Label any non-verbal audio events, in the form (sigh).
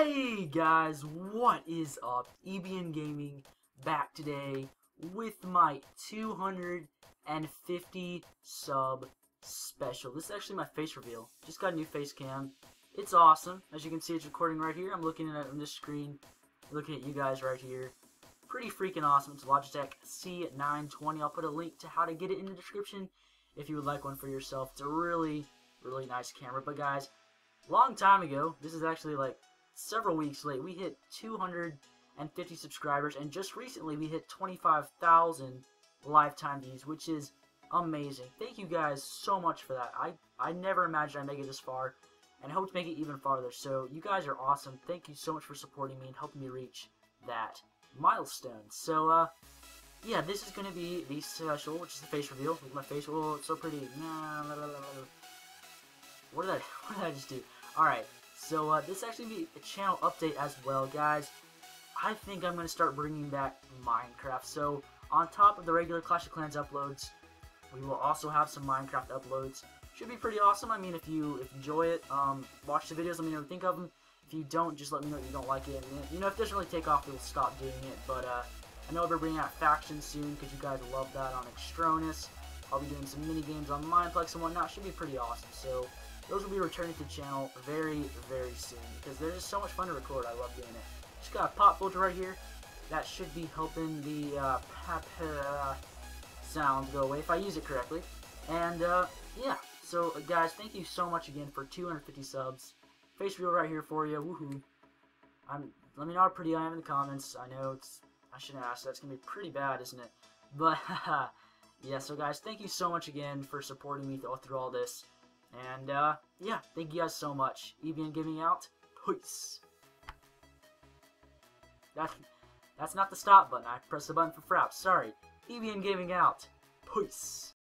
Hey guys, what is up? EBN Gaming back today with my 250 sub special. This is actually my face reveal. Just got a new face cam. It's awesome. As you can see, it's recording right here. I'm looking at it on this screen, looking at you guys right here. Pretty freaking awesome. It's Logitech C920. I'll put a link to how to get it in the description if you would like one for yourself. It's a really, really nice camera. But guys, long time ago, this is actually like several weeks late. We hit 250 subscribers, and just recently we hit 25,000 lifetime views, which is amazing. Thank you guys so much for that. I, I never imagined I'd make it this far, and I hope to make it even farther. So you guys are awesome. Thank you so much for supporting me and helping me reach that milestone. So, uh, yeah, this is going to be the special, which is the face reveal. With my face, oh, it's so pretty. Nah. What did I, (laughs) what did I just do? Alright, so uh, this actually be a channel update as well, guys. I think I'm going to start bringing back Minecraft. So on top of the regular Clash of Clans uploads, we will also have some Minecraft uploads. Should be pretty awesome. I mean, if you if you enjoy it, um, watch the videos. Let me know what you think of them. If you don't, just let me know you don't like it. You know, if it doesn't really take off, we'll stop doing it. But uh, I know we're bringing out factions soon because you guys love that on Extronus. I'll be doing some mini games on Mineplex and whatnot. Should be pretty awesome. So those will be returning to the channel very, very soon because they're just so much fun to record. I love doing it. Just got a pop filter right here. That should be helping the uh, pap uh, sound go away if I use it correctly. And uh, yeah, so uh, guys, thank you so much again for 250 subs. Face reveal right here for you. Woohoo! I'm. Let me know how pretty I am in the comments. I know it's. I shouldn't ask. That's gonna be pretty bad, isn't it? (laughs) But (laughs) yeah. So guys, thank you so much again for supporting me through all this. And, uh, yeah, thank you guys so much. EBN Gaming out. Peace. That, that's not the stop button. I pressed the button for Fraps. Sorry. EBN Gaming out. Peace.